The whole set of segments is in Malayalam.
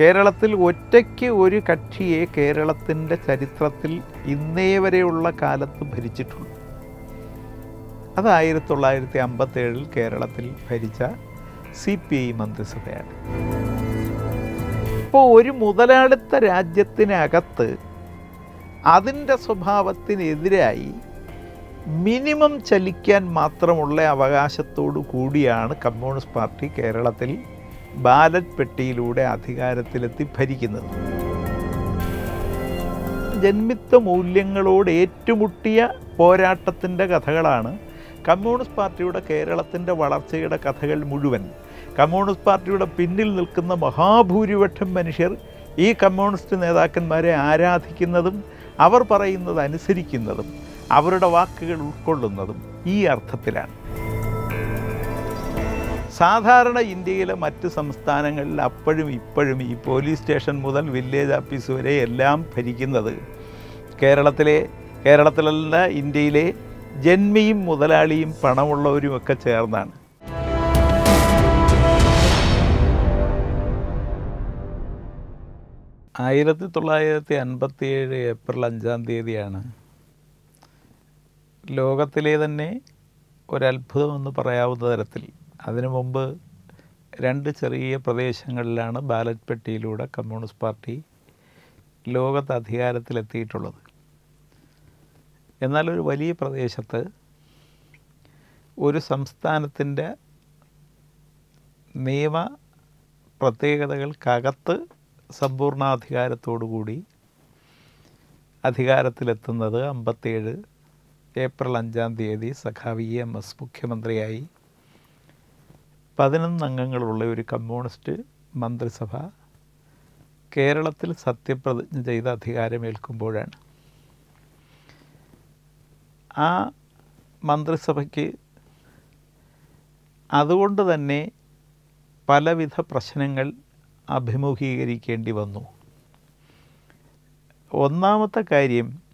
കേരളത്തിൽ ഒറ്റയ്ക്ക് ഒരു കക്ഷിയെ കേരളത്തിന്റെ ചരിത്രത്തിൽ ഇന്നേ വരെയുള്ള കാലത്ത് ഭരിച്ചിട്ടുള്ളൂ അത് ആയിരത്തി തൊള്ളായിരത്തി അമ്പത്തേഴിൽ കേരളത്തിൽ ഭരിച്ച സി പി ഐ മന്ത്രിസഭയാണ്. ഇപ്പോൾ ഒരു മുതലാളിത്ത രാജ്യത്തിനകത്ത് അതിന്റെ സ്വഭാവത്തിനെതിരായി മിനിമം ചലിക്കാൻ മാത്രമുള്ള അവകാശത്തോടു കൂടിയാണ് കമ്മ്യൂണിസ്റ്റ് പാർട്ടി കേരളത്തിൽ ബാലറ്റ് പെട്ടിയിലൂടെ അധികാരത്തിലെത്തി ഭരിക്കുന്നത്. ജന്മിത്വ മൂല്യങ്ങളോട് ഏറ്റുമുട്ടിയ പോരാട്ടത്തിന്റെ കഥകളാണ് കമ്മ്യൂണിസ്റ്റ് പാർട്ടിയുടെ കേരളത്തിന്റെ വളർച്ചയുടെ കഥകൾ മുഴുവൻ. കമ്മ്യൂണിസ്റ്റ് പാർട്ടിയുടെ പിന്നിൽ നിൽക്കുന്ന മഹാഭൂരിപക്ഷം മനുഷ്യർ ഈ കമ്മ്യൂണിസ്റ്റ് നേതാക്കന്മാരെ ആരാധിക്കുന്നതും അവർ പറയുന്നത് അനുസരിക്കുന്നതും അവരുടെ വാക്കുകൾ ഉൾക്കൊള്ളുന്നതും ഈ അർത്ഥത്തിലാണ്. സാധാരണ ഇന്ത്യയിലെ മറ്റ് സംസ്ഥാനങ്ങളിൽ അപ്പോഴും ഇപ്പോഴും ഈ പോലീസ് സ്റ്റേഷൻ മുതൽ വില്ലേജ് ഓഫീസ് വരെ എല്ലാം ഭരിക്കുന്നത്. കേരളത്തിലെ കേരളത്തിലല്ല ഇന്ത്യയിലെ ജന്മിയും മുതലാളിയും പണമുള്ളവരും ഒക്കെ ചേർന്നാണ്. ആയിരത്തി തൊള്ളായിരത്തി അൻപത്തി ഏഴ് ഏപ്രിൽ അഞ്ചാം തീയതിയാണ്. ലോകത്തിലെ തന്നെ ഒരത്ഭുതമെന്ന് പറയാവുന്ന തരത്തിൽ അതിനു മുമ്പ് രണ്ട് ചെറിയ പ്രദേശങ്ങളിലാണ് ബാലറ്റ് പെട്ടിയിലൂടെ കമ്മ്യൂണിസ്റ്റ് പാർട്ടി ലോകത്ത് അധികാരത്തിലെത്തിയിട്ടുള്ളത്. എന്നാൽ ഒരു വലിയ പ്രദേശത്ത് ഒരു സംസ്ഥാനത്തിന്റെ നിയമ പ്രത്യേകതകൾക്കകത്ത് സമ്പൂർണാധികാരത്തോടുകൂടി അധികാരത്തിലെത്തുന്നത് അമ്പത്തേഴ് ഏപ്രിൽ അഞ്ചാം തീയതി സഖാവി എം എസ് മുഖ്യമന്ത്രിയായി പതിനൊന്ന് അംഗങ്ങളുള്ള ഒരു കമ്മ്യൂണിസ്റ്റ് മന്ത്രിസഭ കേരളത്തിൽ സത്യപ്രതിജ്ഞ ചെയ്ത അധികാരമേൽക്കുമ്പോഴാണ്. ആ മന്ത്രിസഭയ്ക്ക് അതുകൊണ്ട് തന്നെ പലവിധ പ്രശ്നങ്ങൾ അഭിമുഖീകരിക്കേണ്ടി വന്നു. ഒന്നാമത്തെ കാര്യം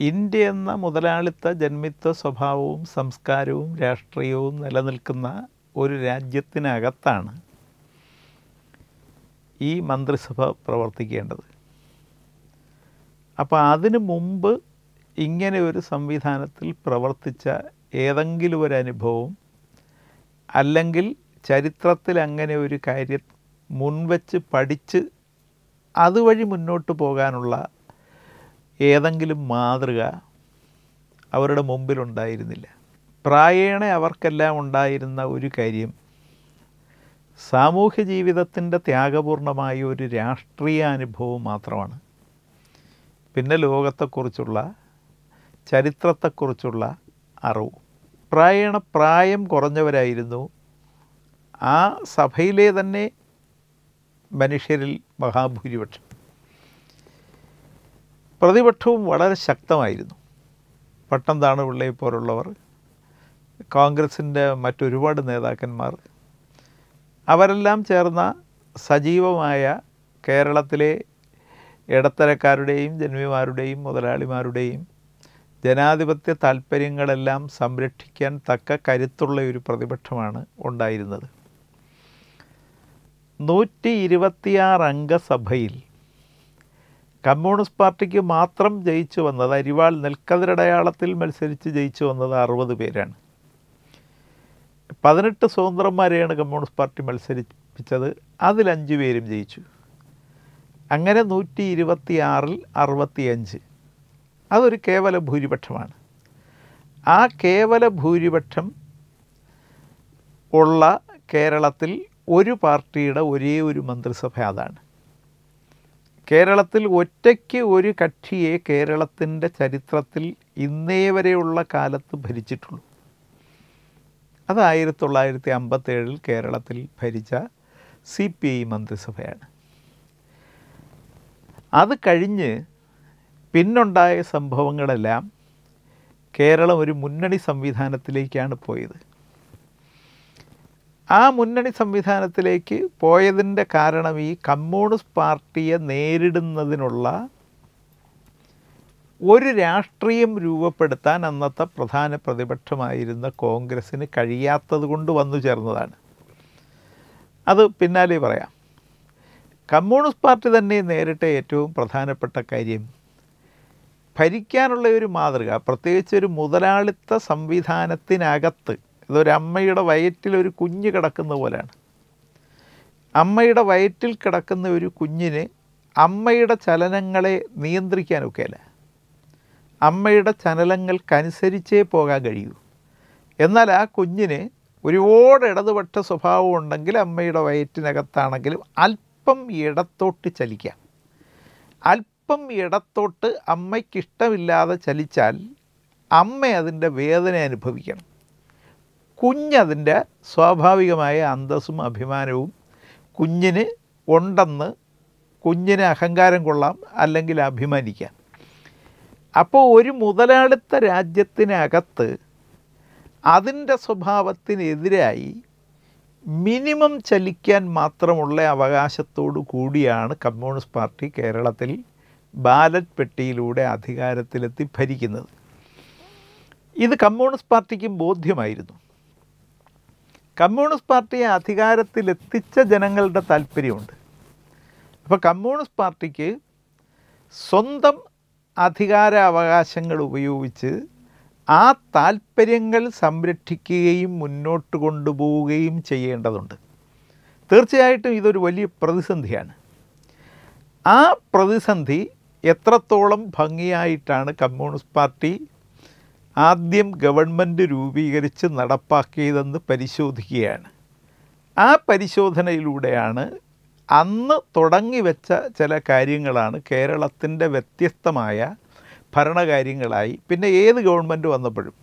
ഇന്ത്യ എന്ന മുതലാളിത്ത ജന്മിത്വ സ്വഭാവവും സംസ്കാരവും രാഷ്ട്രീയവും നിലനിൽക്കുന്ന ഒരു രാജ്യത്തിനകത്താണ് ഈ മന്ത്രിസഭ പ്രവർത്തിക്കേണ്ടത്. അപ്പോൾ അതിനു മുമ്പ് ഇങ്ങനെ ഒരു സംവിധാനത്തിൽ പ്രവർത്തിച്ച ഏതെങ്കിലും ഒരു അനുഭവം അല്ലെങ്കിൽ ചരിത്രത്തിൽ അങ്ങനെ ഒരു കാര്യം മുൻവച്ച് പഠിച്ച് അതുവഴി മുന്നോട്ട് പോകാനുള്ള ഏതെങ്കിലും മാതൃക അവരുടെ മുമ്പിലുണ്ടായിരുന്നില്ല. പ്രായേണ അവർക്കെല്ലാം ഉണ്ടായിരുന്ന ഒരു കാര്യം സാമൂഹ്യ ജീവിതത്തിന്റെ ത്യാഗപൂർണമായ ഒരു രാഷ്ട്രീയ അനുഭവം മാത്രമാണ്. പിന്നെ ലോകത്തെക്കുറിച്ചുള്ള ചരിത്രത്തെക്കുറിച്ചുള്ള അറിവ്. പ്രായണ പ്രായം കുറഞ്ഞവരായിരുന്നു. ആ സഭയിലെ തന്നെ മനുഷ്യരിൽ മഹാഭൂരിപക്ഷം. പ്രതിപക്ഷവും വളരെ ശക്തമായിരുന്നു. പട്ടം താണുപിള്ളയെ പോലുള്ളവർ കോൺഗ്രസിന്റെ മറ്റൊരുപാട് നേതാക്കന്മാർ അവരെല്ലാം ചേർന്ന സജീവമായ കേരളത്തിലെ ഇടത്തരക്കാരുടെയും ജന്മിമാരുടെയും മുതലാളിമാരുടെയും ജനാധിപത്യ താല്പര്യങ്ങളെല്ലാം സംരക്ഷിക്കാൻ തക്ക കരുത്തുള്ള ഒരു പ്രതിപക്ഷമാണ് ഉണ്ടായിരുന്നത്. നൂറ്റി ഇരുപത്തിയാറ് അംഗസഭയിൽ കമ്മ്യൂണിസ്റ്റ് പാർട്ടിക്ക് മാത്രം ജയിച്ചു വന്നത് അരിവാൾ നെൽക്കതിരടയാളത്തിൽ മത്സരിച്ച് ജയിച്ചു വന്നത് അറുപത് പേരാണ്. പതിനെട്ട് സ്വതന്ത്രന്മാരെയാണ് കമ്മ്യൂണിസ്റ്റ് പാർട്ടി മത്സരിപ്പിച്ചത് അതിൽ അഞ്ച് പേരും ജയിച്ചു. അങ്ങനെ നൂറ്റി ഇരുപത്തി ആറിൽ അറുപത്തിയഞ്ച്. അതൊരു കേവല ഭൂരിപക്ഷമാണ്. ആ കേവല ഭൂരിപക്ഷം ഉള്ള കേരളത്തിൽ ഒരു പാർട്ടിയുടെ ഒരേ ഒരു മന്ത്രിസഭ അതാണ്. കേരളത്തിൽ ഒറ്റയ്ക്ക് ഒരു കക്ഷിയെ കേരളത്തിന്റെ ചരിത്രത്തിൽ ഇന്നേ വരെയുള്ള കാലത്ത് ഭരിച്ചിട്ടുള്ളൂ. അത് ആയിരത്തി തൊള്ളായിരത്തി അമ്പത്തേഴിൽ കേരളത്തിൽ ഭരിച്ച സി പി ഐ മന്ത്രിസഭയാണ്. അത് കഴിഞ്ഞ് പിന്നുണ്ടായ സംഭവങ്ങളെല്ലാം കേരളം ഒരു മുന്നണി സംവിധാനത്തിലേക്കാണ് പോയത്. ആ മുന്നണി സംവിധാനത്തിലേക്ക് പോയതിന്റെ കാരണം ഈ കമ്മ്യൂണിസ്റ്റ് പാർട്ടിയെ നേരിടുന്നതിനുള്ള ഒരു രാഷ്ട്രീയം രൂപപ്പെടുത്താൻ അന്നത്തെ പ്രധാന പ്രതിപക്ഷമായിരുന്ന കോൺഗ്രസ്സിന് കഴിയാത്തത് കൊണ്ട് വന്നു ചേർന്നതാണ്. അത് പിന്നാലെ പറയാം. കമ്മ്യൂണിസ്റ്റ് പാർട്ടി തന്നെ നേരിട്ട ഏറ്റവും പ്രധാനപ്പെട്ട കാര്യം ഭരിക്കാനുള്ള ഒരു മാതൃക പ്രത്യേകിച്ച് ഒരു മുതലാളിത്ത സംവിധാനത്തിനകത്ത് ഇതൊരമ്മയുടെ വയറ്റിൽ ഒരു കുഞ്ഞ് കിടക്കുന്ന പോലെയാണ്. അമ്മയുടെ വയറ്റിൽ കിടക്കുന്ന ഒരു കുഞ്ഞിന് അമ്മയുടെ ചലനങ്ങളെ നിയന്ത്രിക്കാനൊക്കെയല്ല? അമ്മയുടെ ചലനങ്ങൾക്കനുസരിച്ചേ പോകാൻ കഴിയൂ. എന്നാൽ ആ കുഞ്ഞിന് ഒരുപാട് ഇടതുപക്ഷ സ്വഭാവം ഉണ്ടെങ്കിൽ അമ്മയുടെ വയറ്റിനകത്താണെങ്കിലും അല്പം ഇടത്തോട്ട് ചലിക്കാം. അല്പം ഇടത്തോട്ട് അമ്മയ്ക്കിഷ്ടമില്ലാതെ ചലിച്ചാൽ അമ്മ അതിന്റെ വേദന അനുഭവിക്കണം. കുഞ്ഞതിന്റെ സ്വാഭാവികമായ അന്തസ്സും അഭിമാനവും കുഞ്ഞിന് ഉണ്ടെന്ന് കുഞ്ഞിന് അഹങ്കാരം കൊള്ളാം അല്ലെങ്കിൽ അഭിമാനിക്കാം. അപ്പോൾ ഒരു മുതലാളിത്ത രാജ്യത്തിനകത്ത് അതിന്റെ സ്വഭാവത്തിനെതിരായി മിനിമം ചലിക്കാൻ മാത്രമുള്ള അവകാശത്തോടു കൂടിയാണ് കമ്മ്യൂണിസ്റ്റ് പാർട്ടി കേരളത്തിൽ ബാലറ്റ് പെട്ടിയിലൂടെ അധികാരത്തിലെത്തി ഭരിക്കുന്നത്. ഇത് കമ്മ്യൂണിസ്റ്റ് പാർട്ടിക്കും ബോധ്യമായിരുന്നു. കമ്മ്യൂണിസ്റ്റ് പാർട്ടിയെ അധികാരത്തിലെത്തിച്ച ജനങ്ങളുടെ താല്പര്യമുണ്ട്. അപ്പോൾ കമ്മ്യൂണിസ്റ്റ് പാർട്ടിക്ക് സ്വന്തം അധികാര അവകാശങ്ങൾ ഉപയോഗിച്ച് ആ താല്പര്യങ്ങൾ സംരക്ഷിക്കുകയും മുന്നോട്ട് കൊണ്ടുപോവുകയും ചെയ്യേണ്ടതുണ്ട്. തീർച്ചയായിട്ടും ഇതൊരു വലിയ പ്രതിസന്ധിയാണ്. ആ പ്രതിസന്ധി എത്രത്തോളം ഭംഗിയായിട്ടാണ് കമ്മ്യൂണിസ്റ്റ് പാർട്ടി ആദ്യം ഗവൺമെന്റ് രൂപീകരിച്ച് നടപ്പാക്കിയതെന്ന് പരിശോധിക്കുകയാണ്. ആ പരിശോധനയിലൂടെയാണ് അന്ന് തുടങ്ങി വെച്ച ചില കാര്യങ്ങളാണ് കേരളത്തിന്റെ വ്യത്യസ്തമായ ഭരണകാര്യങ്ങളായി പിന്നെ ഏത് ഗവൺമെന്റ് വന്നപ്പോഴും.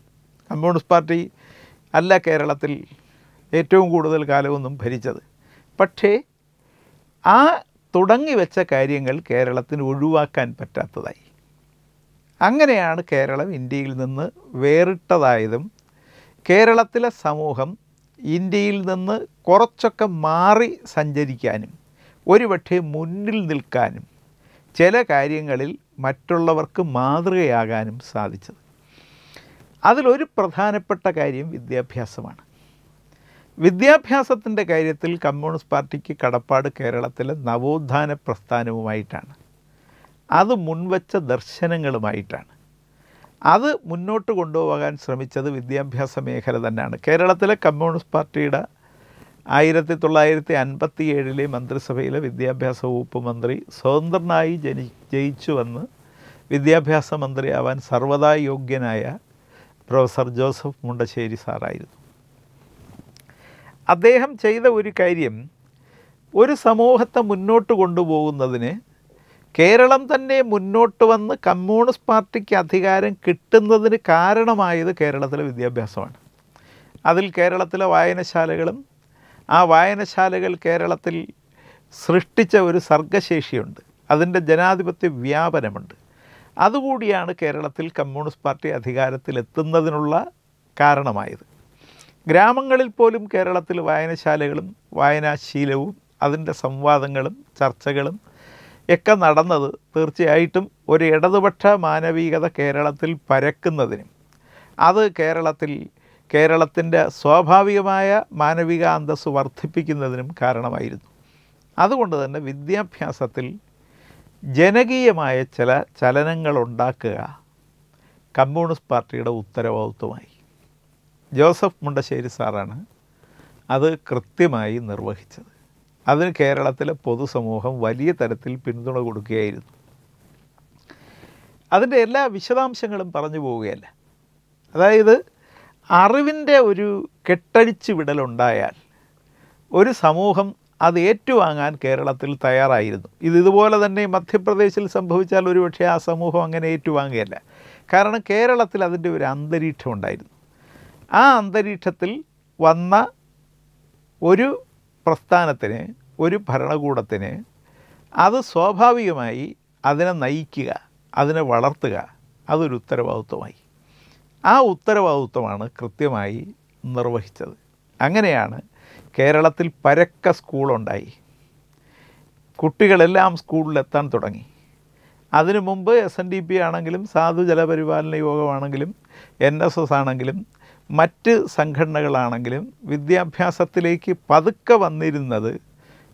കമ്മ്യൂണിസ്റ്റ് പാർട്ടി അല്ല കേരളത്തിൽ ഏറ്റവും കൂടുതൽ കാലമൊന്നും ഭരിച്ചത്. പക്ഷേ ആ തുടങ്ങി വെച്ച കാര്യങ്ങൾ കേരളത്തിന് ഒഴിവാക്കാൻ പറ്റാത്തതായി. അങ്ങനെയാണ് കേരളം ഇന്ത്യയിൽ നിന്ന് വേറിട്ടതായതും. കേരളത്തിലെ സമൂഹം ഇന്ത്യയിൽ നിന്ന് കുറച്ചൊക്കെ മാറി സഞ്ചരിക്കാനും ഒരുപക്ഷെ മുന്നിൽ നിൽക്കാനും ചില കാര്യങ്ങളിൽ മറ്റുള്ളവർക്ക് മാതൃകയാകാനും സാധിച്ചത്. അതിലൊരു പ്രധാനപ്പെട്ട കാര്യം വിദ്യാഭ്യാസമാണ്. വിദ്യാഭ്യാസത്തിന്റെ കാര്യത്തിൽ കമ്മ്യൂണിസ്റ്റ് പാർട്ടിക്ക് കടപ്പാട് കേരളത്തിലെ നവോത്ഥാന പ്രസ്ഥാനവുമായിട്ടാണ്. അത് മുൻവച്ച ദർശനങ്ങളുമായിട്ടാണ്. അത് മുന്നോട്ട് കൊണ്ടുപോകാൻ ശ്രമിച്ചത് വിദ്യാഭ്യാസ മേഖല തന്നെയാണ്. കേരളത്തിലെ കമ്മ്യൂണിസ്റ്റ് പാർട്ടിയുടെ ആയിരത്തി തൊള്ളായിരത്തി അൻപത്തി ഏഴിലെ മന്ത്രിസഭയിലെ വിദ്യാഭ്യാസ വകുപ്പ് മന്ത്രി സ്വതന്ത്രനായി ജനി ജയിച്ചു വന്ന് വിദ്യാഭ്യാസ മന്ത്രിയാവാൻ സർവതാ യോഗ്യനായ പ്രൊഫസർ ജോസഫ് മുണ്ടശ്ശേരി സാറായിരുന്നു. അദ്ദേഹം ചെയ്ത ഒരു കാര്യം ഒരു സമൂഹത്തെ മുന്നോട്ട് കൊണ്ടുപോകുന്നതിന് കേരളം തന്നെ മുന്നോട്ട് വന്ന് കമ്മ്യൂണിസ്റ്റ് പാർട്ടിക്ക് അധികാരം കിട്ടുന്നതിന് കാരണമായത് കേരളത്തിലെ വിദ്യാഭ്യാസമാണ്. അതിൽ കേരളത്തിലെ വായനശാലകളും ആ വായനശാലകൾ കേരളത്തിൽ സൃഷ്ടിച്ച ഒരു സർഗശേഷിയുണ്ട്. അതിന്റെ ജനാധിപത്യ വ്യാപനമുണ്ട്. അതുകൂടിയാണ് കേരളത്തിൽ കമ്മ്യൂണിസ്റ്റ് പാർട്ടി അധികാരത്തിലെത്തുന്നതിനുള്ള കാരണമായത്. ഗ്രാമങ്ങളിൽ പോലും കേരളത്തിൽ വായനശാലകളും വായനാശീലവും അതിന്റെ സംവാദങ്ങളും ചർച്ചകളും ഒക്കെ നടന്നത് തീർച്ചയായിട്ടും ഒരു ഇടതുപക്ഷ മാനവികത കേരളത്തിൽ പരക്കുന്നതിനും അത് കേരളത്തിൽ കേരളത്തിന്റെ സ്വാഭാവികമായ മാനവിക അന്തസ്സ് വർദ്ധിപ്പിക്കുന്നതിനും കാരണമായിരുന്നു. അതുകൊണ്ട് തന്നെ വിദ്യാഭ്യാസത്തിൽ ജനകീയമായ ചില ചലനങ്ങൾ ഉണ്ടാക്കുക കമ്മ്യൂണിസ്റ്റ് പാർട്ടിയുടെ ഉത്തരവാദിത്വമായി. ജോസഫ് മുണ്ടശ്ശേരി സാറാണ് അത് കൃത്യമായി നിർവഹിച്ചത്. അതിന് കേരളത്തിലെ പൊതുസമൂഹം വലിയ തരത്തിൽ പിന്തുണ കൊടുക്കുകയായിരുന്നു. അതിന്റെ എല്ലാ വിശദാംശങ്ങളും പറഞ്ഞു പോവുകയല്ല. അതായത് അറിവിന്റെ ഒരു കെട്ടഴിച്ചു വിടലുണ്ടായാൽ ഒരു സമൂഹം അത് ഏറ്റുവാങ്ങാൻ കേരളത്തിൽ തയ്യാറായിരുന്നു. ഇത് ഇതുപോലെ തന്നെ മധ്യപ്രദേശിൽ സംഭവിച്ചാൽ ഒരുപക്ഷെ ആ സമൂഹം അങ്ങനെ ഏറ്റുവാങ്ങുകയല്ല കാരണം കേരളത്തിൽ അതിന്റെ ഒരു അന്തരീക്ഷം ഉണ്ടായിരുന്നു. ആ അന്തരീക്ഷത്തിൽ വന്ന ഒരു പ്രസ്ഥാനത്തിന് ഒരു ഭരണകൂടത്തിന് അത് സ്വാഭാവികമായി അതിനെ നയിക്കുക അതിനെ വളർത്തുക അതൊരു ഉത്തരവാദിത്വമായി. ആ ഉത്തരവാദിത്വമാണ് കൃത്യമായി നിർവഹിച്ചത്. അങ്ങനെയാണ് കേരളത്തിൽ പരക്ക സ്കൂളുണ്ടായി. കുട്ടികളെല്ലാം സ്കൂളിലെത്താൻ തുടങ്ങി. അതിനു മുമ്പ് എസ് എൻ ഡി പി ആണെങ്കിലും സാധു ജലപരിപാലന യോഗമാണെങ്കിലും എൻ എസ് എസ് ആണെങ്കിലും മറ്റ് സംഘടനകളാണെങ്കിലും വിദ്യാഭ്യാസത്തിലേക്ക് പതുക്കെ വന്നിരുന്നത്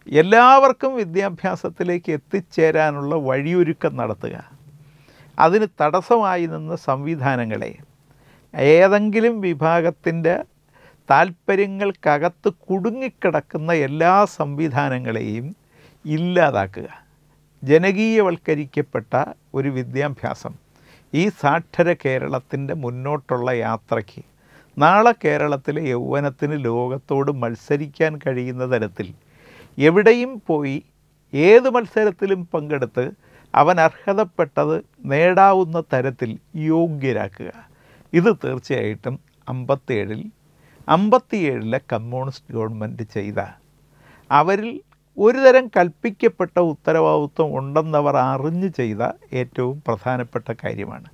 എല്ലാവർക്കും വിദ്യാഭ്യാസത്തിലേക്ക് എത്തിച്ചേരാനുള്ള വഴിയൊരുക്കം നടത്തുക. അതിന് തടസ്സമായി നിന്ന സംവിധാനങ്ങളെ. ഏതെങ്കിലും വിഭാഗത്തിന്റെ താല്പര്യങ്ങൾക്കകത്ത് കുടുങ്ങിക്കിടക്കുന്ന എല്ലാ സംവിധാനങ്ങളെയും ഇല്ലാതാക്കുക. ജനകീയവൽക്കരിക്കപ്പെട്ട ഒരു വിദ്യാഭ്യാസം. ഈ സാക്ഷര കേരളത്തിന്റെ മുന്നോട്ടുള്ള യാത്രയ്ക്ക് നാളെ കേരളത്തിലെ യൗവനത്തിന് ലോകത്തോട് മത്സരിക്കാൻ കഴിയുന്ന തരത്തിൽ എവിടെയും പോയി ഏത് മത്സരത്തിലും പങ്കെടുത്ത് അവൻ അർഹതപ്പെട്ടത് നേടാവുന്ന തരത്തിൽ യോഗ്യരാക്കുക. ഇത് തീർച്ചയായിട്ടും അമ്പത്തേഴിൽ അമ്പത്തിയേഴിലെ കമ്മ്യൂണിസ്റ്റ് ഗവൺമെന്റ് ചെയ്ത. അവരിൽ ഒരുതരം കൽപ്പിക്കപ്പെട്ട ഉത്തരവാദിത്വം ഉണ്ടെന്നവർ അറിഞ്ഞു ചെയ്ത ഏറ്റവും പ്രധാനപ്പെട്ട കാര്യമാണ്.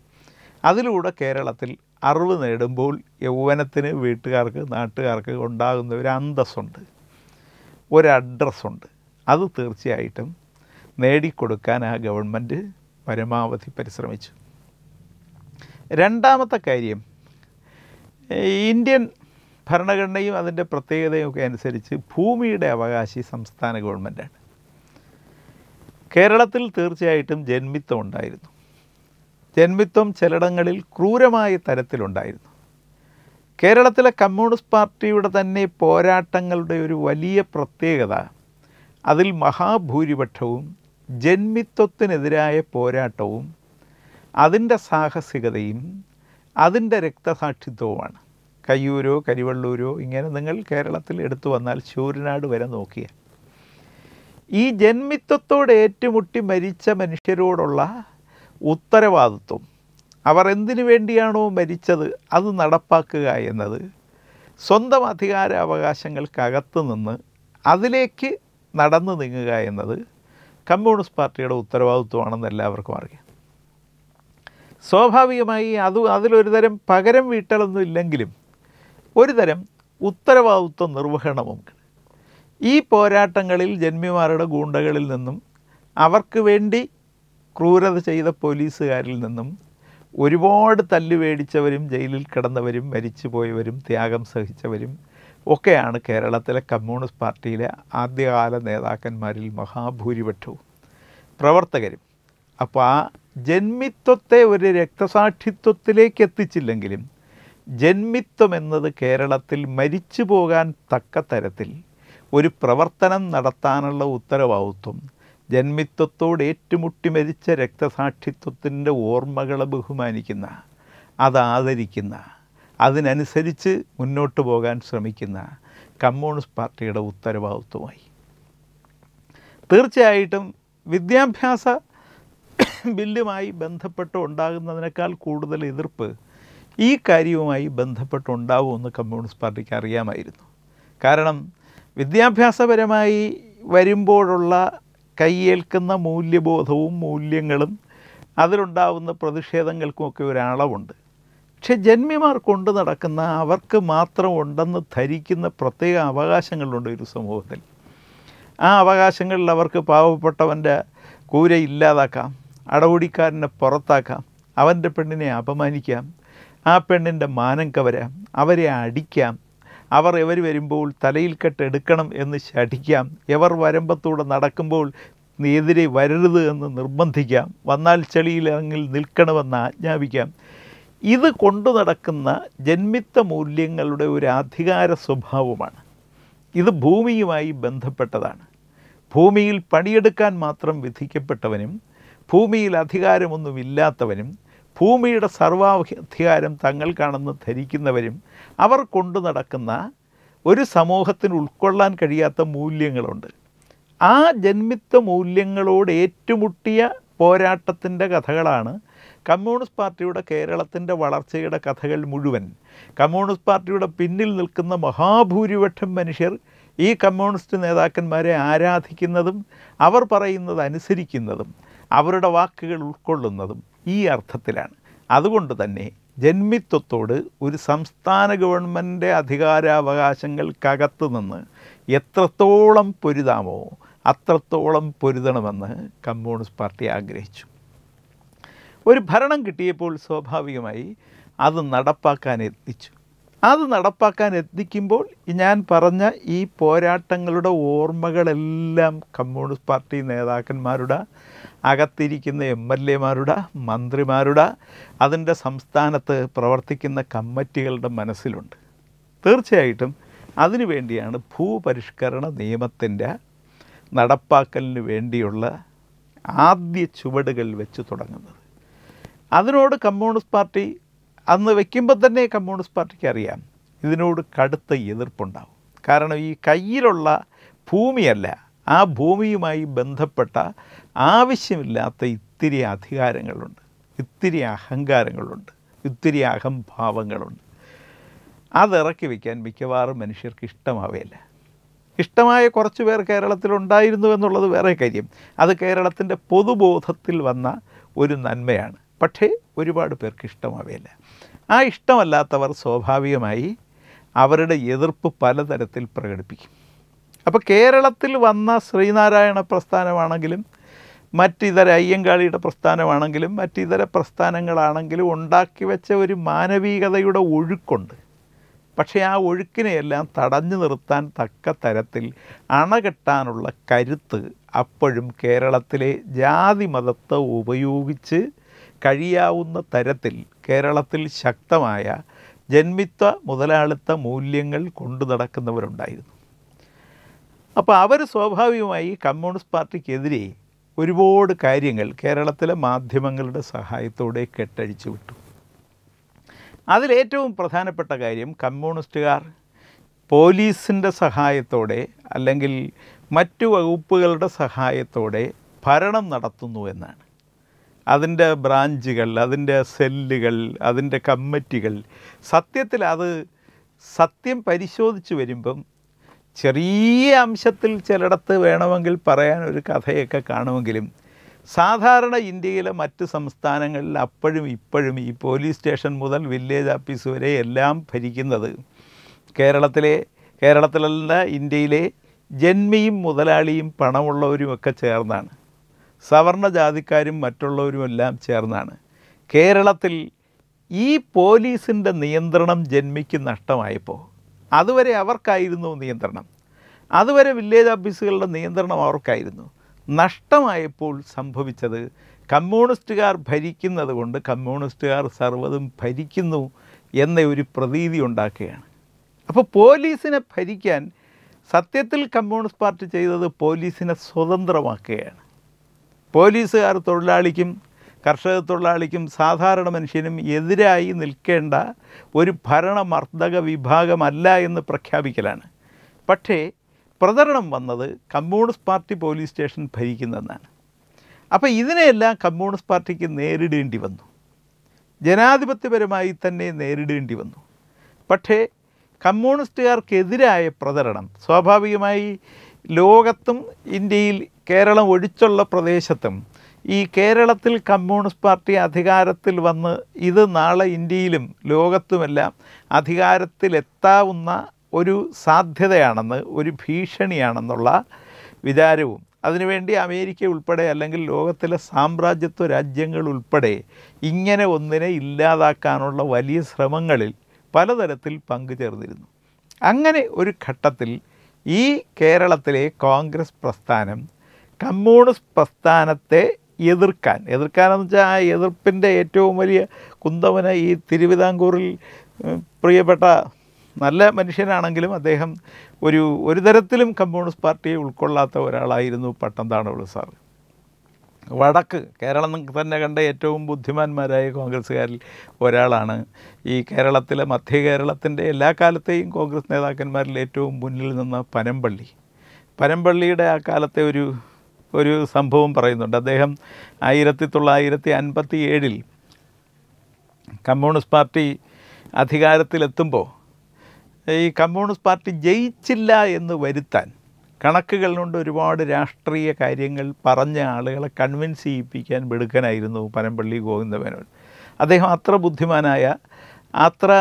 അതിലൂടെ കേരളത്തിൽ അറിവ് നേടുമ്പോൾ യൗവനത്തിന് വീട്ടുകാർക്ക് നാട്ടുകാർക്ക് ഉണ്ടാകുന്ന ഒരു അന്തസ്സുണ്ട്. ഒരു അഡ്രസ്സുണ്ട്. അത് തീർച്ചയായിട്ടും നേടിക്കൊടുക്കാൻ ആ ഗവൺമെന്റ് പരമാവധി പരിശ്രമിച്ചു. രണ്ടാമത്തെ കാര്യം ഇന്ത്യൻ ഭരണഘടനയും അതിന്റെ പ്രത്യേകതയും ഒക്കെ അനുസരിച്ച് ഭൂമിയുടെ അവകാശി സംസ്ഥാന ഗവൺമെന്റാണ്. കേരളത്തിൽ തീർച്ചയായിട്ടും ജന്മിത്തം ഉണ്ടായിരുന്നു. ജന്മിത്വം ചിലയിടങ്ങളിൽ ക്രൂരമായ തരത്തിലുണ്ടായിരുന്നു. കേരളത്തിലെ കമ്മ്യൂണിസ്റ്റ് പാർട്ടിയുടെ തന്നെ പോരാട്ടങ്ങളുടെ ഒരു വലിയ പ്രത്യേകത അതിൽ മഹാഭൂരിപക്ഷവും ജന്മിത്വത്തിനെതിരായ പോരാട്ടവും അതിന്റെ സാഹസികതയും അതിന്റെ രക്തസാക്ഷിത്വവുമാണ്. കയ്യൂരോ കരിവള്ളൂരോ ഇങ്ങനെ നിങ്ങൾ കേരളത്തിൽ എടുത്തു വന്നാൽ ശൂരനാട് വരെ നോക്കിയ ഈ ജന്മിത്വത്തോട് ഏറ്റുമുട്ടി മരിച്ച മനുഷ്യരോടുള്ള ഉത്തരവാദിത്വം. അവർ എന്തിനു വേണ്ടിയാണോ മരിച്ചത് അത് നടപ്പാക്കുക എന്നത് സ്വന്തം അധികാരാവകാശങ്ങൾക്കകത്ത് നിന്ന് അതിലേക്ക് നടന്നു നീങ്ങുക എന്നത് കമ്മ്യൂണിസ്റ്റ് പാർട്ടിയുടെ ഉത്തരവാദിത്വമാണെന്ന് എല്ലാവർക്കും അറിയാം. സ്വാഭാവികമായി അത് അതിലൊരു തരം പകരം വീട്ടലൊന്നും ഇല്ലെങ്കിലും ഒരു തരം ഉത്തരവാദിത്വ നിർവഹണമുണ്ട് ഈ പോരാട്ടങ്ങളിൽ ജന്മിമാരുടെ ഗൂണ്ടകളിൽ നിന്നും അവർക്ക് വേണ്ടി ക്രൂരത ചെയ്ത പോലീസുകാരിൽ നിന്നും ഒരുപാട് തല്ലുവേടിച്ചവരും ജയിലിൽ കിടന്നവരും മരിച്ചു പോയവരും ത്യാഗം സഹിച്ചവരും ഒക്കെയാണ് കേരളത്തിലെ കമ്മ്യൂണിസ്റ്റ് പാർട്ടിയിലെ ആദ്യകാല നേതാക്കന്മാരിൽ മഹാഭൂരിപക്ഷവും. പ്രവർത്തകരും. അപ്പോൾ ആ ജന്മിത്വത്തെ ഒരു രക്തസാക്ഷിത്വത്തിലേക്ക് എത്തിച്ചില്ലെങ്കിലും ജന്മിത്വം എന്നത് കേരളത്തിൽ മരിച്ചു പോകാൻ തക്ക തരത്തിൽ ഒരു പ്രവർത്തനം നടത്താനുള്ള ഉത്തരവാദിത്വം ജന്മിത്വത്തോട് ഏറ്റുമുട്ടി മരിച്ച രക്തസാക്ഷിത്വത്തിന്റെ ഓർമ്മകളെ ബഹുമാനിക്കുന്ന അത് ആദരിക്കുന്ന അതിനനുസരിച്ച് മുന്നോട്ട് പോകാൻ ശ്രമിക്കുന്ന കമ്മ്യൂണിസ്റ്റ് പാർട്ടിയുടെ ഉത്തരവാദിത്വമായി. തീർച്ചയായിട്ടും വിദ്യാഭ്യാസ ബില്ലുമായി ബന്ധപ്പെട്ട് ഉണ്ടാകുന്നതിനേക്കാൾ കൂടുതൽ എതിർപ്പ് ഈ കാര്യവുമായി ബന്ധപ്പെട്ടുണ്ടാവുമെന്ന് കമ്മ്യൂണിസ്റ്റ് പാർട്ടിക്ക് അറിയാമായിരുന്നു. കാരണം വിദ്യാഭ്യാസപരമായി വരുമ്പോഴുള്ള കൈയേൽക്കുന്ന മൂല്യബോധവും മൂല്യങ്ങളും അതിലുണ്ടാവുന്ന പ്രതിഷേധങ്ങൾക്കുമൊക്കെ ഒരളവുണ്ട് പക്ഷെ ജന്മിമാർ കൊണ്ടു നടക്കുന്ന അവർക്ക് മാത്രം ഉണ്ടെന്ന് ധരിക്കുന്ന പ്രത്യേക അവകാശങ്ങളുണ്ട് ഒരു സമൂഹത്തിൽ. ആ അവകാശങ്ങളിൽ അവർക്ക് പാവപ്പെട്ടവന്റെ കൂര ഇല്ലാതാക്കാം അടവുടിക്കാരനെ പുറത്താക്കാം അവന്റെ പെണ്ണിനെ അപമാനിക്കാം ആ പെണ്ണിന്റെ മാനം കവരാം അവരെ അടിക്കാം അവർ എവർ വരുമ്പോൾ തലയിൽ കെട്ട് എടുക്കണം എന്ന് ശഠിക്കാം. എവർ വരമ്പത്തൂടെ നടക്കുമ്പോൾ എതിരെ വരരുത് എന്ന് നിർബന്ധിക്കാം. വന്നാൽ ചെളിയിലങ്ങിൽ നിൽക്കണമെന്ന് ആജ്ഞാപിക്കാം. ഇത് കൊണ്ടു നടക്കുന്ന ജന്മിത്ത മൂല്യങ്ങളുടെ ഒരു അധികാര സ്വഭാവമാണ്. ഇത് ഭൂമിയുമായി ബന്ധപ്പെട്ടതാണ്. ഭൂമിയിൽ പണിയെടുക്കാൻ മാത്രം വിധിക്കപ്പെട്ടവനും ഭൂമിയിൽ അധികാരമൊന്നുമില്ലാത്തവനും ഭൂമിയുടെ സർവാധികാരം തങ്ങൾക്കാണെന്ന് ധരിക്കുന്നവരും അവർ കൊണ്ടു നടക്കുന്ന ഒരു സമൂഹത്തിന് ഉൾക്കൊള്ളാൻ കഴിയാത്ത മൂല്യങ്ങളുണ്ട്. ആ ജന്മിത്വ മൂല്യങ്ങളോട് ഏറ്റുമുട്ടിയ പോരാട്ടത്തിന്റെ കഥകളാണ് കമ്മ്യൂണിസ്റ്റ് പാർട്ടിയുടെ കേരളത്തിന്റെ വളർച്ചയുടെ കഥകൾ മുഴുവൻ. കമ്മ്യൂണിസ്റ്റ് പാർട്ടിയുടെ പിന്നിൽ നിൽക്കുന്ന മഹാഭൂരിപക്ഷം മനുഷ്യർ ഈ കമ്മ്യൂണിസ്റ്റ് നേതാക്കന്മാരെ ആരാധിക്കുന്നതും അവർ പറയുന്നത് അനുസരിക്കുന്നതും അവരുടെ വാക്കുകൾ ഉൾക്കൊള്ളുന്നതും ഈ അർത്ഥത്തിലാണ്. അതുകൊണ്ട് തന്നെ ജന്മിത്വത്തോട് ഒരു സംസ്ഥാന ഗവൺമെന്റിന്റെ അധികാരാവകാശങ്ങൾക്കകത്ത് നിന്ന് എത്രത്തോളം പൊരുതാമോ അത്രത്തോളം പൊരുതണമെന്ന് കമ്മ്യൂണിസ്റ്റ് പാർട്ടി ആഗ്രഹിച്ചു. ഒരു ഭരണം കിട്ടിയപ്പോൾ സ്വാഭാവികമായി അത് നടപ്പാക്കാൻ എത്തിച്ചു. അത് നടപ്പാക്കാൻ എത്തിക്കുമ്പോൾ ഞാൻ പറഞ്ഞ ഈ പോരാട്ടങ്ങളുടെ ഓർമ്മകളെല്ലാം കമ്മ്യൂണിസ്റ്റ് പാർട്ടി നേതാക്കന്മാരുടെ അകത്തിരിക്കുന്ന എം എൽ എമാരുടെ മന്ത്രിമാരുടെ അതിന്റെ സംസ്ഥാനത്ത് പ്രവർത്തിക്കുന്ന കമ്മിറ്റികളുടെ മനസ്സിലുണ്ട്. തീർച്ചയായിട്ടും അതിനു വേണ്ടിയാണ് ഭൂപരിഷ്കരണ നിയമത്തിന്റെ നടപ്പാക്കലിന് വേണ്ടിയുള്ള ആദ്യ ചുവടുകൾ വെച്ച് തുടങ്ങുന്നത്. അതിനോട് കമ്മ്യൂണിസ്റ്റ് പാർട്ടി അന്ന് വയ്ക്കുമ്പോൾ തന്നെ കമ്മ്യൂണിസ്റ്റ് പാർട്ടിക്ക് അറിയാം ഇതിനോട് കടുത്ത എതിർപ്പുണ്ടാവും. കാരണം ഈ കയ്യിലുള്ള ഭൂമിയല്ല ആ ഭൂമിയുമായി ബന്ധപ്പെട്ട ആവശ്യമില്ലാത്ത ഇത്തിരി അധികാരങ്ങളുണ്ട് ഇത്തിരി അഹങ്കാരങ്ങളുണ്ട് ഇത്തിരി അഹംഭാവങ്ങളുണ്ട്. അതിറക്കി വയ്ക്കാൻ മിക്കവാറും മനുഷ്യർക്ക് ഇഷ്ടമാവുകയില്ല ഇഷ്ടമായ കുറച്ച് പേർ കേരളത്തിലുണ്ടായിരുന്നു എന്നുള്ളത് വേറെ കാര്യം. അത് കേരളത്തിന്റെ പൊതുബോധത്തിൽ വന്ന ഒരു നന്മയാണ്. പക്ഷേ ഒരുപാട് പേർക്ക് ഇഷ്ടമാവുകയില്ല ആ ഇഷ്ടമല്ലാത്തവർ സ്വാഭാവികമായി അവരുടെ എതിർപ്പ് പലതരത്തിൽ പ്രകടിപ്പിക്കും. അപ്പോൾ കേരളത്തിൽ വന്ന ശ്രീനാരായണ പ്രസ്ഥാനമാണെങ്കിലും മറ്റിതര അയ്യങ്കാളിയുടെ പ്രസ്ഥാനമാണെങ്കിലും മറ്റിതര പ്രസ്ഥാനങ്ങളാണെങ്കിലും ഉണ്ടാക്കി വെച്ച ഒരു മാനവികതയുടെ ഒഴുക്കുണ്ട്. പക്ഷേ ആ ഒഴുക്കിനെയെല്ലാം തടഞ്ഞു നിർത്താൻ തക്ക തരത്തിൽ അണകെട്ടാനുള്ള കരുത്ത് അപ്പോഴും കേരളത്തിലെ ജാതി മതത്തെ ഉപയോഗിച്ച് കഴിയാവുന്ന തരത്തിൽ കേരളത്തിൽ ശക്തമായ ജന്മിത്വ മുതലാളിത്ത മൂല്യങ്ങൾ കൊണ്ടു നടക്കുന്നവരുണ്ടായിരുന്നു. അപ്പോൾ അവർ സ്വാഭാവികമായി കമ്മ്യൂണിസ്റ്റ് പാർട്ടിക്കെതിരെ ഒരുപാട് കാര്യങ്ങൾ കേരളത്തിലെ മാധ്യമങ്ങളുടെ സഹായത്തോടെ കെട്ടഴിച്ചു വിട്ടു. അതിലേറ്റവും പ്രധാനപ്പെട്ട കാര്യം കമ്മ്യൂണിസ്റ്റുകാർ പോലീസിന്റെ സഹായത്തോടെ അല്ലെങ്കിൽ മറ്റു വകുപ്പുകളുടെ സഹായത്തോടെ ഭരണം നടത്തുന്നു എന്നാണ്. അതിന്റെ ബ്രാഞ്ചുകൾ അതിന്റെ സെല്ലുകൾ അതിന്റെ കമ്മിറ്റികൾ. സത്യത്തിൽ അത് സത്യം പരിശോധിച്ച് വരുമ്പം ചെറിയ അംശത്തിൽ ചിലയിടത്ത് വേണമെങ്കിൽ പറയാൻ ഒരു കഥയൊക്കെ കാണുമെങ്കിലും സാധാരണ ഇന്ത്യയിലെ മറ്റ് സംസ്ഥാനങ്ങളിൽ അപ്പോഴും ഇപ്പോഴും ഈ പോലീസ് സ്റ്റേഷൻ മുതൽ വില്ലേജ് ഓഫീസ് വരെ എല്ലാം ഭരിക്കുന്നത്. കേരളത്തിലെ കേരളത്തിലല്ല ഇന്ത്യയിലെ ജന്മിയും മുതലാളിയും പണമുള്ളവരും ഒക്കെ ചേർന്നാണ്. സവർണ ജാതിക്കാരും മറ്റുള്ളവരുമെല്ലാം ചേർന്നാണ്. കേരളത്തിൽ ഈ പോലീസിന്റെ നിയന്ത്രണം ജന്മിക്ക് നഷ്ടമായപ്പോൾ അതുവരെ അവർക്കായിരുന്നു നിയന്ത്രണം. അതുവരെ വില്ലേജ് ഓഫീസുകളുടെ നിയന്ത്രണം അവർക്കായിരുന്നു. നഷ്ടമായപ്പോൾ സംഭവിച്ചത് കമ്മ്യൂണിസ്റ്റുകാർ ഭരിക്കുന്നത് കൊണ്ട് കമ്മ്യൂണിസ്റ്റുകാർ സർവതും ഭരിക്കുന്നു എന്ന ഒരു പ്രതീതി ഉണ്ടാക്കുകയാണ്. അപ്പോൾ പോലീസിനെ ഭരിക്കാൻ സത്യത്തിൽ കമ്മ്യൂണിസ്റ്റ് പാർട്ടി ചെയ്തത് പോലീസിനെ സ്വതന്ത്രമാക്കുകയാണ്. പോലീസുകാർ തൊഴിലാളിക്കും കർഷക തൊഴിലാളിക്കും സാധാരണ മനുഷ്യനും എതിരായി നിൽക്കേണ്ട ഒരു ഭരണമർദ്ദക വിഭാഗമല്ല എന്ന് പ്രഖ്യാപിക്കലാണ്. പക്ഷേ പ്രചരണം വന്നത് കമ്മ്യൂണിസ്റ്റ് പാർട്ടി പോലീസ് സ്റ്റേഷൻ ഭരിക്കുന്നെന്നാണ്. അപ്പോൾ ഇതിനെയെല്ലാം കമ്മ്യൂണിസ്റ്റ് പാർട്ടിക്ക് നേരിടേണ്ടി വന്നു. ജനാധിപത്യപരമായി തന്നെ നേരിടേണ്ടി വന്നു. പക്ഷേ കമ്മ്യൂണിസ്റ്റുകാർക്കെതിരായ പ്രചരണം സ്വാഭാവികമായി ലോകത്തും ഇന്ത്യയിൽ കേരളം ഒഴിച്ചുള്ള പ്രദേശത്തും ഈ കേരളത്തിൽ കമ്മ്യൂണിസ്റ്റ് പാർട്ടി അധികാരത്തിൽ വന്ന് ഇത് നാളെ ഇന്ത്യയിലും ലോകത്തുമെല്ലാം അധികാരത്തിലെത്താവുന്ന ഒരു സാധ്യതയാണെന്ന് ഒരു ഭീഷണിയാണെന്നുള്ള വിചാരവും. അതിനുവേണ്ടി അമേരിക്ക ഉൾപ്പെടെ അല്ലെങ്കിൽ ലോകത്തിലെ സാമ്രാജ്യത്വ രാജ്യങ്ങൾ ഉൾപ്പെടെ ഇങ്ങനെ ഒന്നിനെ ഇല്ലാതാക്കാനുള്ള വലിയ ശ്രമങ്ങളിൽ പലതരത്തിൽ പങ്കുചേർന്നിരുന്നു. അങ്ങനെ ഒരു ഘട്ടത്തിൽ ഈ കേരളത്തിലെ കോൺഗ്രസ് പ്രസ്ഥാനം കമ്മ്യൂണിസ്റ്റ് പ്രസ്ഥാനത്തെ എതിർക്കാൻ. എതിർക്കാനെന്ന് വെച്ചാൽ ആ എതിർപ്പിന്റെ ഏറ്റവും വലിയ കുന്തവന ഈ തിരുവിതാംകൂറിൽ പ്രിയപ്പെട്ട നല്ല മനുഷ്യനാണെങ്കിലും അദ്ദേഹം ഒരു ഒരു തരത്തിലും കമ്മ്യൂണിസ്റ്റ് പാർട്ടിയെ ഉൾക്കൊള്ളാത്ത ഒരാളായിരുന്നു പട്ടംതാണുള്ള സാർ വടക്ക് കേരളം തന്നെ കണ്ട ഏറ്റവും ബുദ്ധിമാന്മാരായ കോൺഗ്രസ്സുകാരിൽ ഒരാളാണ്. ഈ കേരളത്തിലെ മധ്യ കേരളത്തിന്റെ എല്ലാ കാലത്തെയും കോൺഗ്രസ് നേതാക്കന്മാരിൽ ഏറ്റവും മുന്നിൽ നിന്ന പനമ്പള്ളി. പനമ്പള്ളിയുടെ ആ കാലത്തെ ഒരു ഒരു സംഭവം പറയുന്നുണ്ട്. അദ്ദേഹം ആയിരത്തി തൊള്ളായിരത്തി അൻപത്തി ഏഴിൽ കമ്മ്യൂണിസ്റ്റ് പാർട്ടി അധികാരത്തിലെത്തുമ്പോൾ ഈ കമ്മ്യൂണിസ്റ്റ് പാർട്ടി ജയിച്ചില്ല എന്ന് വരുത്താൻ കണക്കുകൾ ഒരുപാട് രാഷ്ട്രീയ കാര്യങ്ങൾ പറഞ്ഞ ആളുകളെ കൺവിൻസ് ചെയ്യിപ്പിക്കാൻ മിടുക്കനായിരുന്നു പനമ്പള്ളി ഗോവിന്ദമേനോൻ. അദ്ദേഹം അത്ര ബുദ്ധിമാനായ അത്ര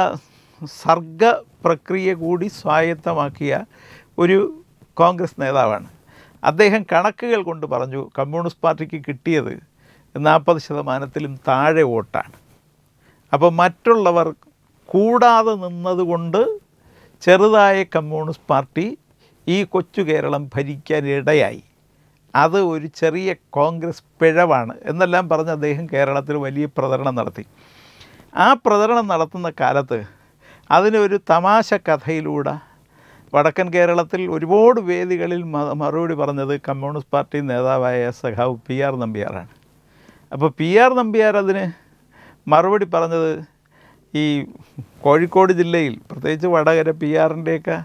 സർഗ പ്രക്രിയ കൂടി സ്വായത്തമാക്കിയ ഒരു കോൺഗ്രസ് നേതാവാണ്. അദ്ദേഹം കണക്കുകൾ കൊണ്ട് പറഞ്ഞു കമ്മ്യൂണിസ്റ്റ് പാർട്ടിക്ക് കിട്ടിയത് നാൽപ്പത് ശതമാനത്തിലും താഴെ വോട്ടാണ്. അപ്പോൾ മറ്റുള്ളവർ കൂടാതെ നിന്നതുകൊണ്ട് ചെറുതായ കമ്മ്യൂണിസ്റ്റ് പാർട്ടി ഈ കൊച്ചു കേരളം ഭരിക്കാനിടയായി. അത് ഒരു ചെറിയ കോൺഗ്രസ് പിഴവാണ് എന്നെല്ലാം പറഞ്ഞ് അദ്ദേഹം കേരളത്തിൽ വലിയ പ്രചരണം നടത്തി. ആ പ്രചരണം നടത്തുന്ന കാലത്ത് അതിനൊരു തമാശ കഥയിലൂടെ വടക്കൻ കേരളത്തിൽ ഒരുപാട് വേദികളിൽ മറുപടി പറഞ്ഞത് കമ്മ്യൂണിസ്റ്റ് പാർട്ടി നേതാവായ സഖാവ് പി ആർ നമ്പ്യാറാണ്. അപ്പോൾ പി ആർ നമ്പ്യാർ അതിന് മറുപടി പറഞ്ഞത് ഈ കോഴിക്കോട് ജില്ലയിൽ പ്രത്യേകിച്ച് വടകര പി ആറിന്റെയൊക്കെ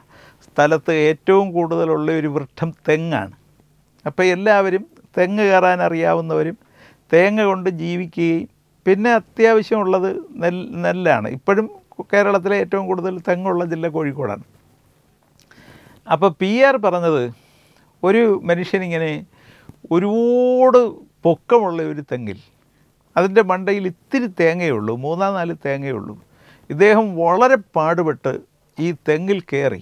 സ്ഥലത്ത് ഏറ്റവും കൂടുതലുള്ള ഒരു വൃക്ഷം തെങ്ങാണ്. അപ്പോൾ എല്ലാവരും തെങ്ങ് കയറാൻ അറിയാവുന്നവരും തേങ്ങ കൊണ്ട് ജീവിക്കുകയും പിന്നെ അത്യാവശ്യമുള്ളത് നെൽ നെല്ലാണ്. ഇപ്പോഴും കേരളത്തിലെ ഏറ്റവും കൂടുതൽ തെങ്ങുള്ള ജില്ല കോഴിക്കോടാണ്. അപ്പോൾ പി ആർ പറഞ്ഞത് ഒരു മനുഷ്യനിങ്ങനെ ഒരുപാട് പൊക്കമുള്ള ഒരു തെങ്ങിൽ അതിന്റെ മണ്ടയിൽ ഇത്തിരി തേങ്ങയുള്ളൂ മൂന്നാം നാല് തേങ്ങയുള്ളൂ. ഇദ്ദേഹം വളരെ പാടുപെട്ട് ഈ തെങ്ങിൽ കയറി.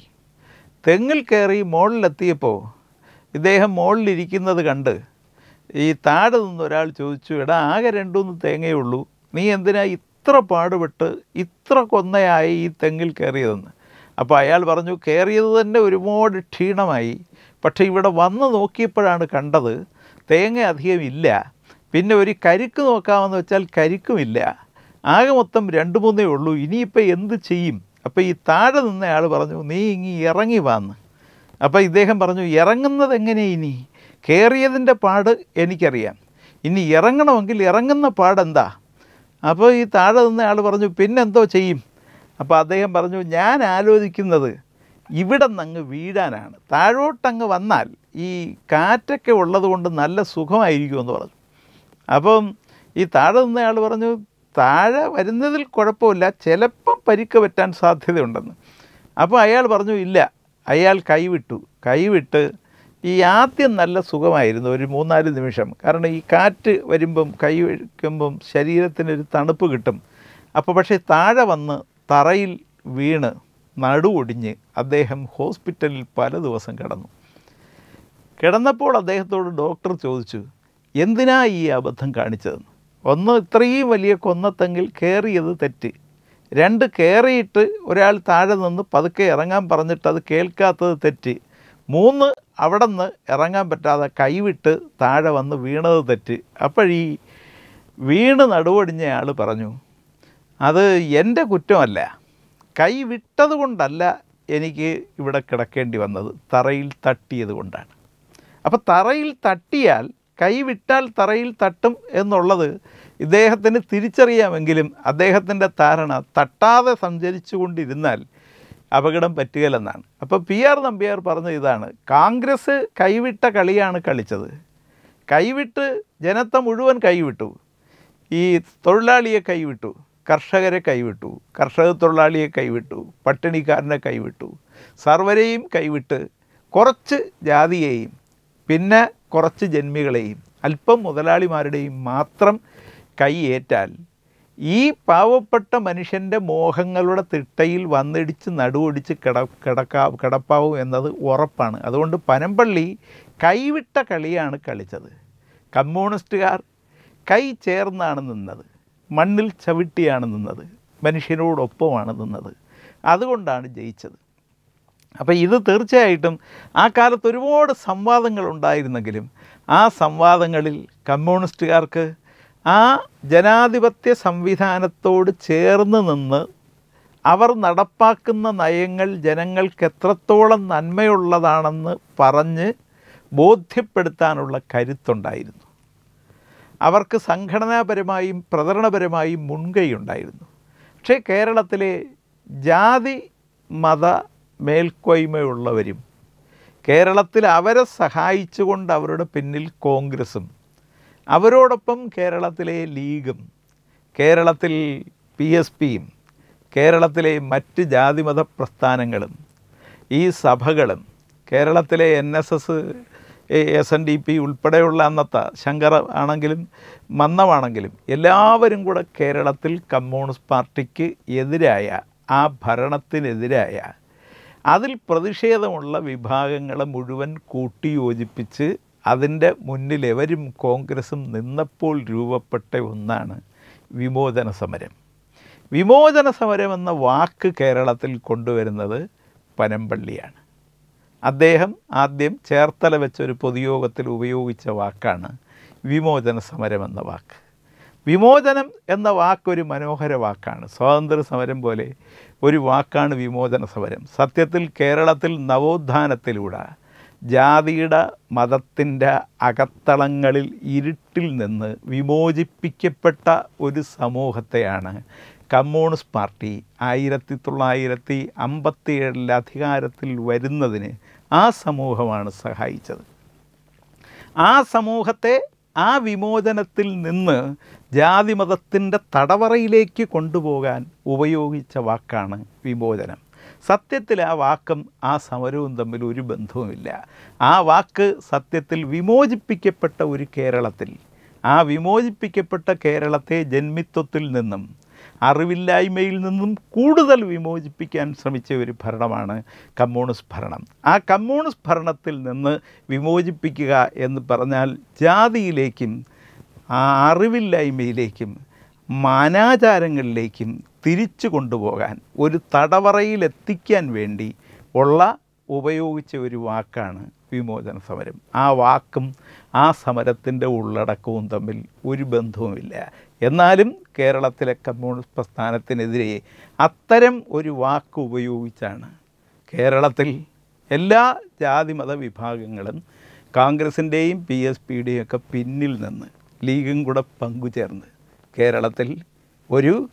തെങ്ങിൽ കയറി മുകളിലെത്തിയപ്പോൾ ഇദ്ദേഹം മുകളിലിരിക്കുന്നത് കണ്ട് ഈ താഴെ നിന്ന് ഒരാൾ ചോദിച്ചു എടാ ആകെ രണ്ടുമൂന്ന് തേങ്ങയേ ഉള്ളൂ. നീ എന്തിനാ ഇത്ര പാടുപെട്ട് ഇത്ര കൊന്നയായി ഈ തെങ്ങിൽ കയറിയതെന്ന്? അപ്പോൾ അയാൾ പറഞ്ഞു കയറിയത് തന്നെ ഒരുപാട് ക്ഷീണമായി. പക്ഷേ ഇവിടെ വന്ന് നോക്കിയപ്പോഴാണ് കണ്ടത് തേങ്ങ അധികം ഇല്ല. പിന്നെ ഒരു കരിക്ക് നോക്കാമെന്ന് വെച്ചാൽ കരിക്കുമില്ല. ആകെ മൊത്തം രണ്ട് മൂന്നേ ഉള്ളൂ. ഇനിയിപ്പോൾ എന്ത് ചെയ്യും? അപ്പോൾ ഈ താഴെ നിന്നയാൾ പറഞ്ഞു നീ ഇങ്ങി ഇറങ്ങി വാന്ന്. അപ്പോൾ ഇദ്ദേഹം പറഞ്ഞു ഇറങ്ങുന്നത് എങ്ങനെ ഇനി? കയറിയതിന്റെ പാട് എനിക്കറിയാം. ഇനി ഇറങ്ങണമെങ്കിൽ ഇറങ്ങുന്ന പാടെന്താ? അപ്പോൾ ഈ താഴെ നിന്നയാൾ പറഞ്ഞു പിന്നെന്തോ ചെയ്യും. അപ്പോൾ അദ്ദേഹം പറഞ്ഞു ഞാൻ ആലോചിക്കുന്നത് ഇവിടെ നിന്ന് വീഴാനാണ്. താഴോട്ടങ്ങ് വന്നാൽ ഈ കാറ്റൊക്കെ ഉള്ളത് കൊണ്ട് നല്ല സുഖമായിരിക്കുമെന്ന് പറഞ്ഞു. അപ്പം ഈ താഴെ നിന്നയാൾ പറഞ്ഞു താഴെ വരുന്നതിൽ കുഴപ്പമില്ല. ചിലപ്പം പരിക്ക് പറ്റാൻ സാധ്യതയുണ്ടെന്ന്. അപ്പോൾ അയാൾ പറഞ്ഞു ഇല്ല അയാൾ കൈവിട്ടു. കൈവിട്ട് ഈ ആദ്യം നല്ല സുഖമായിരുന്നു ഒരു മൂന്നാൽ നിമിഷം. കാരണം ഈ കാറ്റ് വരുമ്പം കൈ വയ്ക്കുമ്പം ശരീരത്തിനൊരു തണുപ്പ് കിട്ടും. അപ്പോൾ പക്ഷേ താഴെ വന്ന് തറയിൽ വീണ് നടുവൊടിഞ്ഞ് അദ്ദേഹം ഹോസ്പിറ്റലിൽ പല ദിവസം കിടന്നു. കിടന്നപ്പോൾ അദ്ദേഹത്തോട് ഡോക്ടർ ചോദിച്ചു എന്തിനാ ഈ അബദ്ധം കാണിച്ചതെന്ന്? ഒന്ന് ഇത്രയും വലിയ കൊന്നത്തെങ്കിൽ കയറിയത് തെറ്റ്. രണ്ട് കയറിയിട്ട് ഒരാൾ താഴെ നിന്ന് പതുക്കെ ഇറങ്ങാൻ പറഞ്ഞിട്ട് അത് കേൾക്കാത്തത് തെറ്റ്. മൂന്ന് അവിടെ നിന്ന് ഇറങ്ങാൻ പറ്റാതെ കൈവിട്ട് താഴെ വന്ന് വീണത് തെറ്റ്. അപ്പോഴീ വീണ് നടുവടിഞ്ഞ ആൾ പറഞ്ഞു അത് എന്റെ കുറ്റമല്ല. കൈ വിട്ടത് കൊണ്ടല്ല എനിക്ക് ഇവിടെ കിടക്കേണ്ടി വന്നത്. തറയിൽ തട്ടിയത് കൊണ്ടാണ്. അപ്പോൾ തറയിൽ തട്ടിയാൽ കൈ വിട്ടാൽ തറയിൽ തട്ടും എന്നുള്ളത് ഇദ്ദേഹത്തിന് തിരിച്ചറിയാമെങ്കിലും അദ്ദേഹത്തിന്റെ ധാരണ തട്ടാതെ സഞ്ചരിച്ചു കൊണ്ടിരുന്നാൽ അപകടം പറ്റുകയില്ലെന്നാണ്. അപ്പോൾ പി ആർ നമ്പ്യാർ പറഞ്ഞ ഇതാണ്. കോൺഗ്രസ് കൈവിട്ട കളിയാണ് കളിച്ചത്. കൈവിട്ട് ജനത്തെ മുഴുവൻ കൈവിട്ടു. ഈ തൊഴിലാളിയെ കൈവിട്ടു. കർഷകരെ കൈവിട്ടു. കർഷക തൊഴിലാളിയെ കൈവിട്ടു. പട്ടിണിക്കാരനെ കൈവിട്ടു. സർവരെയും കൈവിട്ട് കുറച്ച് ജാതിയെയും പിന്നെ കുറച്ച് ജന്മികളെയും അല്പം മുതലാളിമാരുടെയും മാത്രം കൈയേറ്റാൽ ഈ പാവപ്പെട്ട മനുഷ്യന്റെ മോഹങ്ങളുടെ തിട്ടയിൽ വന്നിടിച്ച് നടുവൊടിച്ച് കിട കിടക്കാ കിടപ്പാവും എന്നത് ഉറപ്പാണ്. അതുകൊണ്ട് പനമ്പള്ളി കൈവിട്ട കളിയാണ് കളിച്ചത്. കമ്മ്യൂണിസ്റ്റുകാർ കൈ ചേർന്നാണ് നിന്നത്. മണ്ണിൽ ചവിട്ടിയാണ് നിന്നത്. മനുഷ്യനോടൊപ്പമാണ് നിന്നത്. അതുകൊണ്ടാണ് ജയിച്ചത്. അപ്പോൾ ഇത് തീർച്ചയായിട്ടും ആ കാലത്ത് ഒരുപാട് സംവാദങ്ങൾ ഉണ്ടായിരുന്നെങ്കിലും ആ സംവാദങ്ങളിൽ കമ്മ്യൂണിസ്റ്റുകാർക്ക് ആ ജനാധിപത്യ സംവിധാനത്തോട് ചേർന്ന് നിന്ന് അവർ നടപ്പാക്കുന്ന നയങ്ങൾ ജനങ്ങൾക്ക് എത്രത്തോളം നന്മയുള്ളതാണെന്ന് പറഞ്ഞ് ബോധ്യപ്പെടുത്താനുള്ള കരുത്തുണ്ടായിരുന്നു. അവർക്ക് സംഘടനാപരമായും പ്രകടനപരമായും മുൻകൈ ഉണ്ടായിരുന്നു പക്ഷേ കേരളത്തിലെ ജാതി മത മേൽക്കോയ്മയുള്ളവരും കേരളത്തിൽ അവരെ സഹായിച്ചുകൊണ്ട് അവരുടെ പിന്നിൽ കോൺഗ്രസും അവരോടൊപ്പം കേരളത്തിലെ ലീഗും കേരളത്തിൽ പി എസ് പിയും കേരളത്തിലെ മറ്റ് ജാതിമത പ്രസ്ഥാനങ്ങളും ഈ സഭകളും കേരളത്തിലെ N S S S N D P ഉൾപ്പെടെയുള്ള അന്നത്തെ ശങ്കർ ആണെങ്കിലും മന്നമാണെങ്കിലും എല്ലാവരും കൂടെ കേരളത്തിൽ കമ്മ്യൂണിസ്റ്റ് പാർട്ടിക്ക് എതിരായ ആ ഭരണത്തിനെതിരായ അതിൽ പ്രതിഷേധമുള്ള വിഭാഗങ്ങളെ മുഴുവൻ കൂട്ടിയോജിപ്പിച്ച് അതിന്റെ മുന്നിൽ എവരും കോൺഗ്രസും നിന്നപ്പോൾ രൂപപ്പെട്ട ഒന്നാണ് വിമോചന സമരം. വിമോചന സമരം എന്ന വാക്ക് കേരളത്തിൽ കൊണ്ടുവരുന്നത് പനമ്പള്ളിയാണ്. അദ്ദേഹം ആദ്യം ചേർത്തല വെച്ചൊരു പൊതുയോഗത്തിൽ ഉപയോഗിച്ച വാക്കാണ് വിമോചന സമരം എന്ന വാക്ക്. വിമോചനം എന്ന വാക്കൊരു മനോഹര വാക്കാണ്. സ്വാതന്ത്ര്യ സമരം പോലെ ഒരു വാക്കാണ് വിമോചന സമരം സത്യത്തിൽ കേരളത്തിൽ നവോത്ഥാനത്തിലൂടെ ജാതിയുടെ മതത്തിന്റെ അകത്തളങ്ങളിൽ ഇരുട്ടിൽ നിന്ന് വിമോചിപ്പിക്കപ്പെട്ട ഒരു സമൂഹത്തെയാണ് കമ്മ്യൂണിസ്റ്റ് പാർട്ടി ആയിരത്തി തൊള്ളായിരത്തി അമ്പത്തി ഏഴിൽ അധികാരത്തിൽ വരുന്നതിന് ആ സമൂഹമാണ് സഹായിച്ചത്. ആ സമൂഹത്തെ ആ വിമോചനത്തിൽ നിന്ന് ജാതിമതത്തിന്റെ തടവറയിലേക്ക് കൊണ്ടുപോകാൻ ഉപയോഗിച്ച വാക്കാണ് വിമോചനം. സത്യത്തിൽ ആ വാക്കും ആ സമരവും തമ്മിൽ ഒരു ബന്ധവുമില്ല. ആ വാക്ക് സത്യത്തിൽ വിമോചിപ്പിക്കപ്പെട്ട ഒരു കേരളത്തിൽ ആ വിമോചിപ്പിക്കപ്പെട്ട കേരളത്തെ ജന്മിത്വത്തിൽ നിന്നും അറിവില്ലായ്മയിൽ നിന്നും കൂടുതൽ വിമോചിപ്പിക്കാൻ ശ്രമിച്ച ഒരു ഭരണമാണ് കമ്മ്യൂണിസ്റ്റ് ഭരണം. ആ കമ്മ്യൂണിസ്റ്റ് ഭരണത്തിൽ നിന്ന് വിമോചിപ്പിക്കുക എന്ന് പറഞ്ഞാൽ ജാതിയിലേക്കും ആ അറിവില്ലായ്മയിലേക്കും മാനാചാരങ്ങളിലേക്കും തിരിച്ചു കൊണ്ടുപോകാൻ ഒരു തടവറയിലെത്തിക്കാൻ വേണ്ടി ഉള്ള ഉപയോഗിച്ച ഒരു വാക്കാണ് വിമോചന സമരം ആ വാക്കും ആ സമരത്തിന്റെ ഉള്ളടക്കവും തമ്മിൽ ഒരു ബന്ധവുമില്ല. എന്നാലും കേരളത്തിലെ കമ്മ്യൂണിസ്റ്റ് പ്രസ്ഥാനത്തിനെതിരെ അത്തരം ഒരു വാക്ക് ഉപയോഗിച്ചാണ് കേരളത്തിൽ എല്ലാ ജാതിമത വിഭാഗങ്ങളും കോൺഗ്രസിന്റെയും പി എസ് പിയുടെയും ഒക്കെ പിന്നിൽ നിന്ന് ലീഗും കൂടെ പങ്കുചേർന്ന് കേരളത്തിൽ ഒരു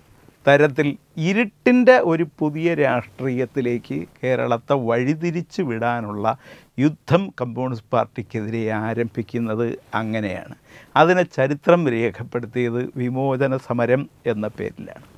തരത്തിൽ ഇരുട്ടിന്റെ ഒരു പുതിയ രാഷ്ട്രീയത്തിലേക്ക് കേരളത്തെ വഴിതിരിച്ചു വിടാനുള്ള യുദ്ധം കമ്മ്യൂണിസ്റ്റ് പാർട്ടിക്കെതിരെ ആരംഭിക്കുന്നത് അങ്ങനെയാണ്. അതിനെ ചരിത്രം രേഖപ്പെടുത്തിയത് വിമോചന സമരം എന്ന പേരിലാണ്.